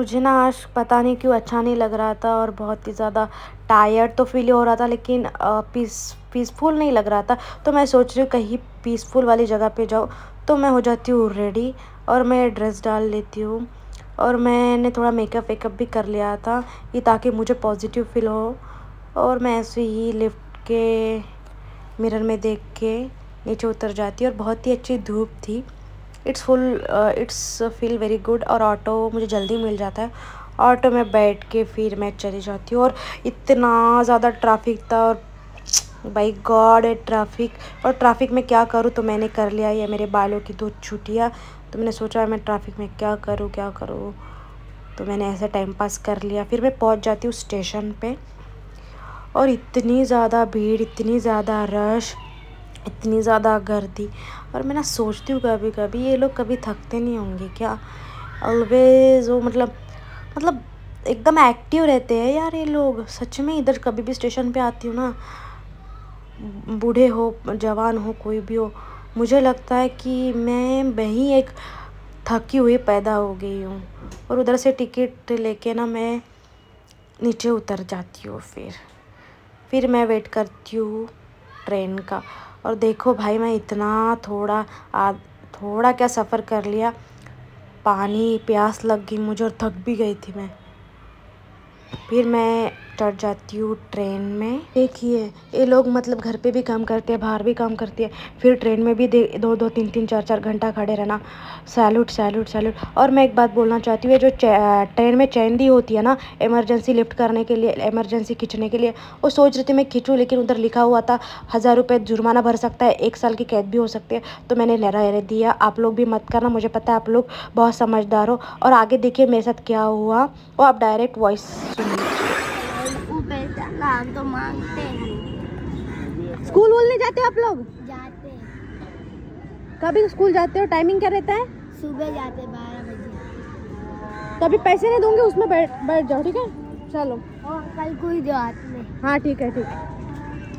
मुझे ना आज पता नहीं क्यों अच्छा नहीं लग रहा था और बहुत ही ज़्यादा टायर्ड तो फील हो रहा था, लेकिन पीस पीसफुल नहीं लग रहा था। तो मैं सोच रही हूँ कहीं पीसफुल वाली जगह पे जाऊँ। तो मैं हो जाती हूँ रेडी और मैं ड्रेस डाल लेती हूँ और मैंने थोड़ा मेकअप वेकअप भी कर लिया था ये ताकि मुझे पॉजिटिव फील हो और मैं ऐसे ही लिफ्ट के मिरर में देख के नीचे उतर जाती और बहुत ही अच्छी धूप थी। It's full it's feel very good और ऑटो मुझे जल्दी मिल जाता है। ऑटो में बैठ के फिर मैं चली जाती हूँ और इतना ज़्यादा ट्रैफ़िक था और बाई गॉड ट्रैफ़िक। और ट्रैफ़िक में क्या करूँ? तो मैंने कर लिया, ये मेरे बालों की दो छुट्टियाँ तो मैंने सोचा, मैं ट्रैफ़िक में क्या करूँ क्या करूँ? तो मैंने ऐसे टाइम पास कर लिया। फिर मैं पहुँच जाती हूँ स्टेशन पर और इतनी ज़्यादा भीड़, इतनी ज़्यादा रश इतनी ज़्यादा गर्दी। और मैं ना सोचती हूँ कभी कभी ये लोग कभी थकते नहीं होंगे क्या? ऑलवेज वो मतलब मतलब एकदम एक्टिव रहते हैं यार ये लोग। सच में इधर कभी भी स्टेशन पे आती हूँ ना, बूढ़े हो, जवान हो, कोई भी हो, मुझे लगता है कि मैं वहीं एक थकी हुई पैदा हो गई हूँ। और उधर से टिकट लेके ना मैं नीचे उतर जाती हूँ फिर। फिर मैं वेट करती हूँ। ट्रेन का। और देखो भाई, मैं इतना थोड़ा आ थोड़ा क्या सफ़र कर लिया। पानी, प्यास लग गई मुझे और थक भी गई थी मैं। फिर मैं चढ़ जाती हूँ ट्रेन में। देखिए, ये लोग मतलब घर पे भी काम करते हैं, बाहर भी काम करती है। फिर ट्रेन में भी दे, दो तीन तीन, चार चार घंटा खड़े रहना। Salute salute salute. और मैं एक बात बोलना चाहती हूँ जो ट्रेन में चैन दी होती है ना, इमरजेंसी लिफ्ट करने के लिए, इमरजेंसी खींचने के लिए, वो सोच रही थी मैं खींचूँ, लेकिन उधर लिखा हुआ था, हज़ार रुपये जुर्माना भर सकता है, एक साल की कैद भी हो सकती है। तो मैंने नहरा दिया। आप लोग भी मत करना, मुझे पता है आप लोग बहुत समझदार हो। और आगे देखिए मेरे साथ क्या हुआ, वो आप डायरेक्ट वॉइस तो मांगते हैं स्कूल वूल नहीं जाते आप लोग? जाते। कभी स्कूल जाते हो? टाइमिंग क्या रहता है? सुबह जाते बारह बजे। तो अभी पैसे नहीं दूँगे उसमें बैठ बैठ जाओ ठीक है? चलो। और कल कोई जो आते में हाँ ठीक है ठीक है।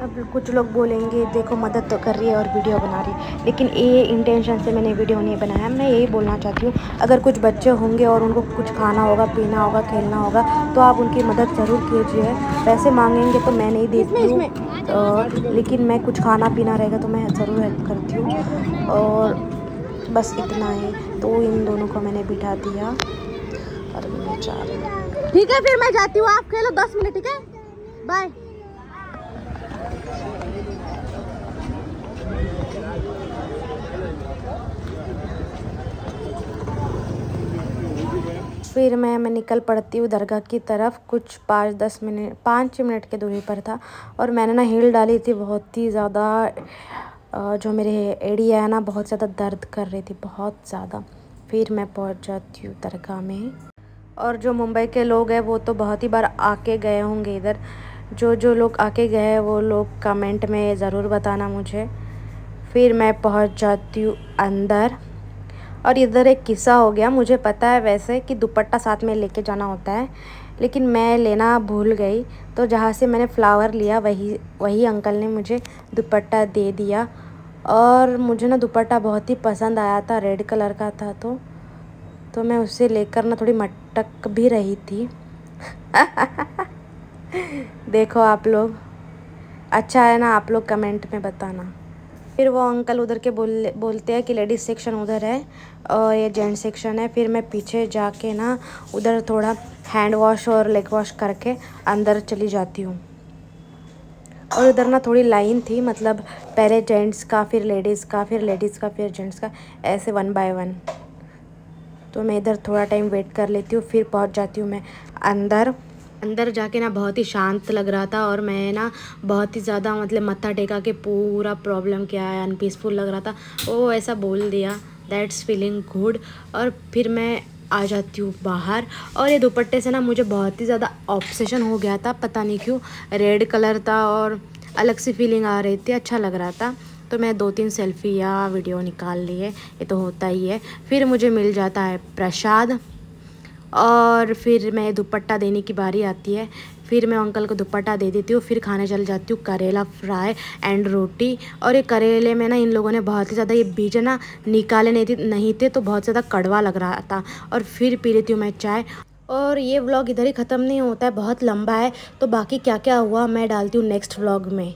अब कुछ लोग बोलेंगे देखो मदद तो कर रही है और वीडियो बना रही है। लेकिन ये इंटेंशन से मैंने वीडियो नहीं बनाया। मैं यही बोलना चाहती हूँ अगर कुछ बच्चे होंगे और उनको कुछ खाना होगा पीना होगा खेलना होगा तो आप उनकी मदद ज़रूर कीजिए। पैसे मांगेंगे तो मैं नहीं देती हूँ। तो, लेकिन मैं कुछ खाना पीना रहेगा तो मैं ज़रूर हेल्प करती हूँ। और बस इतना ही। तो इन दोनों को मैंने बिठा दिया। और मैं जा रही ठीक है फिर मैं जाती हूँ। आप खेलो दस मिनट ठीक है? बाय फिर मैं मैं निकल पड़ती हूँ दरगाह की तरफ़। कुछ पाँच, दस मिनट, पाँच मिनट के दूरी पर था और मैंने ना हील डाली थी बहुत ही ज़्यादा। जो मेरे एरिया है ना, बहुत ज़्यादा दर्द कर रही थी, बहुत ज़्यादा। फिर मैं पहुँच जाती हूँ दरगाह में। और जो मुंबई के लोग हैं, वो तो बहुत ही बार आके गए होंगे इधर। जो जो लोग आके गए हैं, वो लोग कमेंट में ज़रूर बताना मुझे। फिर मैं पहुँच जाती हूँ अंदर। और इधर एक किस्सा हो गया। मुझे पता है वैसे कि दुपट्टा साथ में लेके जाना होता है, लेकिन मैं लेना भूल गई। तो जहाँ से मैंने फ़्लावर लिया, वही वही अंकल ने मुझे दुपट्टा दे दिया। और मुझे ना दुपट्टा बहुत ही पसंद आया था रेड कलर का था तो। तो मैं उसे लेकर ना थोड़ी मटक भी रही थी। देखो आप लोग। अच्छा है ना आप लोग कमेंट में बताना। फिर वो अंकल उधर के बोल, बोलते हैं कि लेडीज़ सेक्शन उधर है और ये जेंट्स सेक्शन है। फिर मैं पीछे जाके ना उधर थोड़ा हैंड वॉश और लेग वॉश करके अंदर चली जाती हूँ। और उधर ना थोड़ी लाइन थी मतलब पहले जेंट्स का, फिर लेडीज़ का, फिर लेडीज़ का, फिर जेंट्स का, ऐसे वन बाय वन तो मैं इधर थोड़ा टाइम वेट कर लेती हूँ, फिर पहुँच जाती हूँ मैं अंदर। अंदर जाके ना बहुत ही शांत लग रहा था और मैं ना बहुत ही ज़्यादा मतलब मत्था टेका के पूरा प्रॉब्लम क्या है अनपीसफुल लग रहा था। वो ऐसा बोल दिया। दैट्स फीलिंग गुड और फिर मैं आ जाती हूँ बाहर और ये दुपट्टे से ना मुझे बहुत ही ज़्यादा ऑप्सेशन हो गया था, पता नहीं क्यों। रेड कलर था और अलग सी फीलिंग आ रही थी अच्छा लग रहा था। तो मैं दो तीन सेल्फी या वीडियो निकाल लिए। ये तो होता ही है। फिर मुझे मिल जाता है प्रसाद। और फिर मैं दुपट्टा देने की बारी आती है। फिर मैं अंकल को दुपट्टा दे देती हूँ, फिर खाने चल जाती हूँ, करेला फ्राई एंड रोटी। और ये करेले में ना इन लोगों ने बहुत ही ज़्यादा ये बीज ना निकाले नहीं थे नहीं थे तो बहुत ज़्यादा कड़वा लग रहा था। और फिर पी लेती हूँ मैं चाय। और ये व्लॉग इधर ही ख़त्म नहीं होता है, बहुत लंबा है। तो बाकी क्या क्या हुआ मैं डालती हूँ नेक्स्ट व्लॉग में।